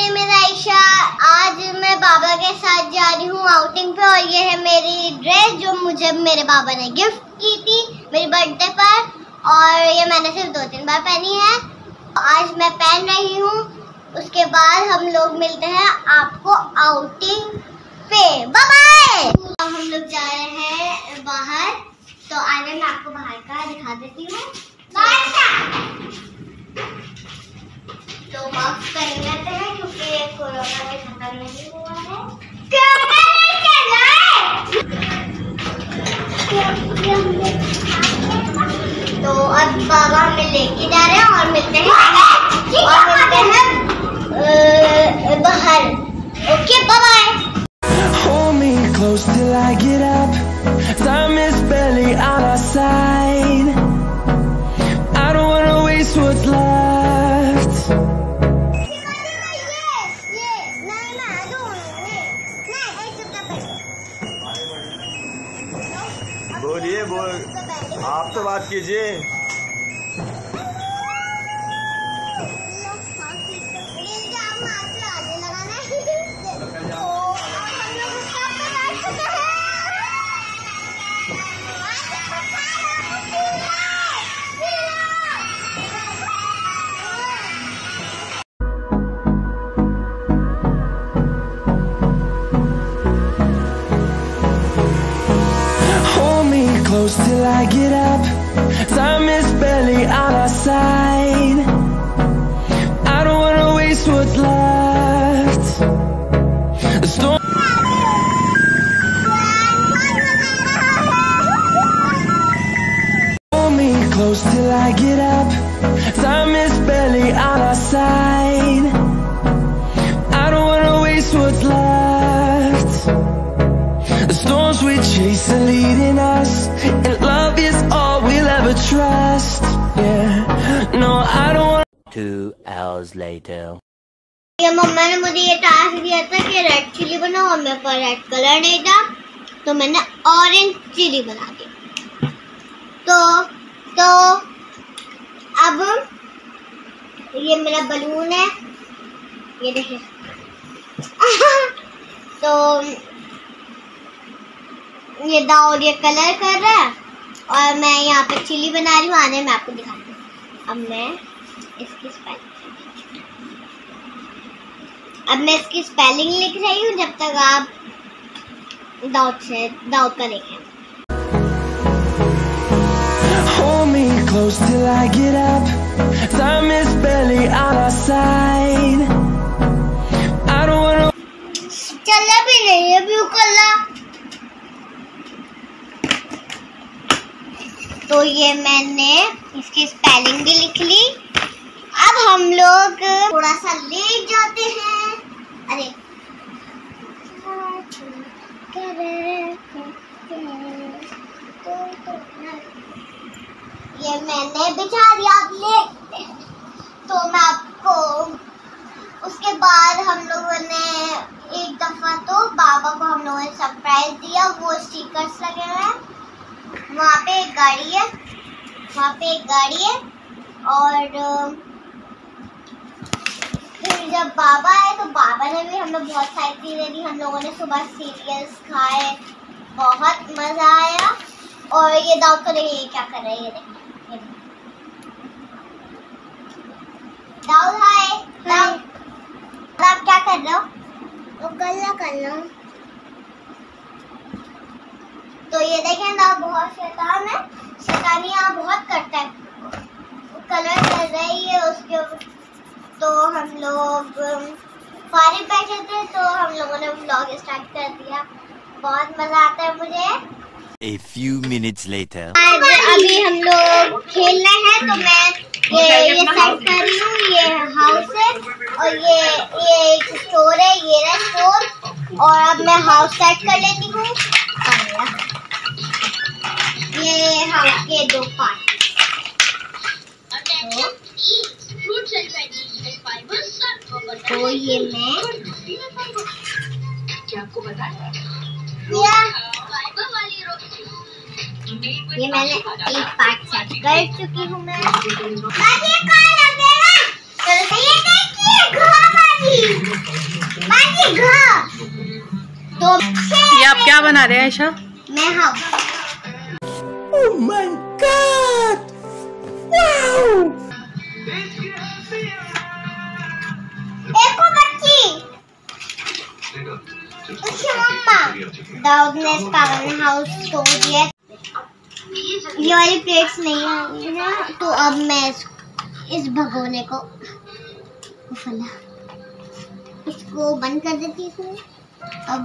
Name is Ayesha आज मैं बाबा के साथ जा रही हूँ आउटिंग पे और ये है मेरी ड्रेस जो मुझे मेरे बाबा ने गिफ्ट की थी मेरी बर्थडे पर। और ये मैंने सिर्फ़ दो तीन बार पहनी है। आज मैं पहन रही हूँ। उसके बाद हम लोग मिलते हैं आपको आउटिंग पे। बाय हम लोग जा रहे हैं बाहर। तो आज मैं आपको बाहर का दिखा देती हूँ। तो माफ़ कर लेते हैं क्योंकि कीजिए Hold me close till I get up. Time is barely on our side. I don't wanna waste what's left. Two hours later. ये मम्मा ने मुझे ये टास्क दिया था कि रेड चिली बनाओ और मेरे पास रेड कलर नहीं था तो मैंने ऑरेंज चिली बना दी। तो तो अब ये मेरा बलून है, ये देखिए तो ये ये कलर कर रहा है, और मैं यहाँ पे चिली बना रही हूँ, आने मैं आपको दिखाती हूँ। अब मैं इसकी स्पेलिंग अब मैं इसकी स्पेलिंग लिख रही हूँ जब तक आप दाऊद से दाऊद का देखें close till I get up. Time is barely on our side. I don't wanna. चला भी नहीं है ब्लू कलर तो ये मैंने इसकी स्पेलिंग भी लिख ली अब हम लोग थोड़ा सा लेट जाते हैं। अरे। ये मैंने बिछा दिया तो मैं आपको उसके बाद हम लोगों ने एक दफ़ा तो बाबा को हम लोगों ने सरप्राइज़ दिया, वो स्टिकर्स लगे हुए हैं। वहाँ पे एक गाड़ी है। वहाँ पे एक गाड़ी है और फिर जब बाबा आए तो बाबा ने भी हमें बहुत सारी चीज़ें दी। हम लोगों ने सुबह सीरियल्स खाए बहुत मज़ा आया। और ये दाऊद को देखिए क्या कर रहे हैं। दाऊद हाय दाऊद आप क्या कर रहे हो? वो गल्ला कर रहा हूँ। तो ये देखें ना बहुत शैतान है। शैतानी यहाँ बहुत करता है। कलर कर रही है उसके ऊपर। तो हम लोग फारिग बैठे थे तो हम लोगों ने व्लॉग स्टार्ट कर दिया। बहुत मज़ा आता है मुझे। A few minutes later. आज अभी हम लोग खेलना है तो मैं ये ये सेट कर रही हूँ ये हाउस है और ये ये एक स्टोर है ये रहा स्टोर और अब मैं हाउस सेट कर लेती हूँ। ये हाउस के दो पार्ट तो ये मैं या। ये मैंने एक पार्ट सेट कर चुकी हूँ मैं। ये तो आप क्या बना रहे हैं आयशा मैं हाँ। Oh my god! Wow! Dawood ने इस पागल हाउस तोड़ दिया। ये वाली प्लेट्स नहीं आई ना तो अब मैं इस, इस भगोने को उफला। इसको बंद कर देती हूँ। अब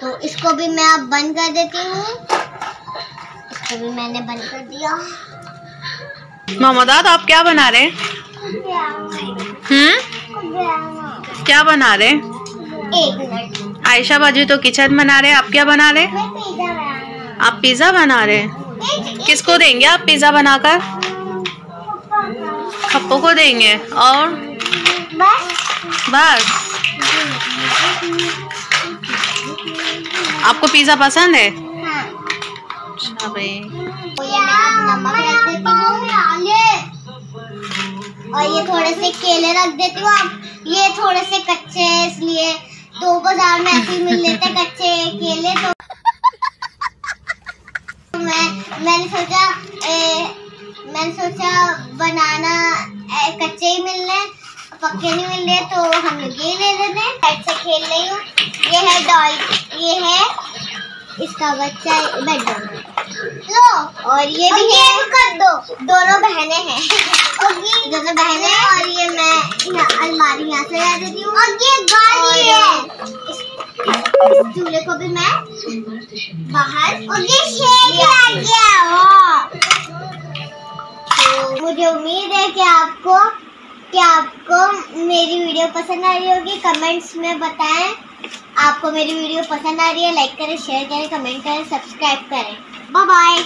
तो इसको भी मैं अब बंद कर देती हूँ। इसको भी मैंने बंद कर दिया। मोहम्मदाद आप क्या बना रहे हैं? हम्म? क्या बना रहे? हैं एक आयशा बाजी तो किचन बना रहे हैं आप क्या बना रहे? हैं। आप पिज्जा बना रहे? हैं किसको देंगे आप पिज्जा बनाकर? खप्पो को देंगे। और? बस। बस। आपको पिज्जा पसंद है? हाँ। अच्छा भाई। और ये थोड़े से केले रख देती हूँ अब ये थोड़े से कच्चे हैं इसलिए दो बाज़ार में ऐसे मिल लेते कच्चे केले तो। मैं मैंने सोचा ए, मैंने सोचा बनाना ए, कच्चे ही मिल रहे पक्के नहीं मिल रहे तो हम लोग ये ले लेते हैं। से खेल रही हूँ। ये है डॉल ये है इसका बच्चा बेडरूम लो और ये भी है। कर दो। दोनों बहनें हैं। दोनों बहनें हैं और ये मैं अलमारी यहाँ से ला देती हूँ। और ये गाड़ी है। इस, चूल्हे को भी मैं बाहर और ये शेर आ गया वो तो मुझे उम्मीद है कि आपको कि आपको मेरी वीडियो पसंद आ रही होगी। कमेंट्स में बताएँ। आपको मेरी वीडियो पसंद आ रही है लाइक करें शेयर करें कमेंट करें सब्सक्राइब करें। Bye bye